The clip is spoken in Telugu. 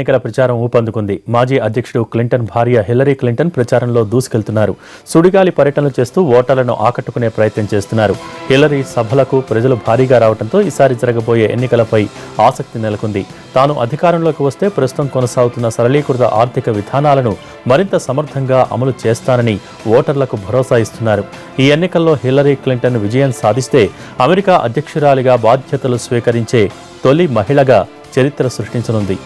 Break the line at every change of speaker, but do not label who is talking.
ఎన్నికల ప్రచారం ఊపందుకుంది. మాజీ అధ్యక్షుడు క్లింటన్ భార్య హిల్లరీ క్లింటన్ ప్రచారంలో దూసుకెళ్తున్నారు. సుడిగాలి పర్యటనలు చేస్తూ ఓటర్లను ఆకట్టుకునే ప్రయత్నం చేస్తున్నారు. హిల్లరీ సభలకు ప్రజలు భారీగా రావడంతో ఈసారి జరగబోయే ఎన్నికలపై ఆసక్తి నెలకొంది. తాను అధికారంలోకి వస్తే ప్రస్తుతం కొనసాగుతున్న సరళీకృత ఆర్థిక విధానాలను మరింత సమర్థంగా అమలు చేస్తానని ఓటర్లకు భరోసా ఇస్తున్నారు. ఈ ఎన్నికల్లో హిల్లరీ క్లింటన్ విజయం సాధిస్తే అమెరికా అధ్యక్షురాలిగా బాధ్యతలు స్వీకరించే తొలి మహిళగా చరిత్ర సృష్టించనుంది.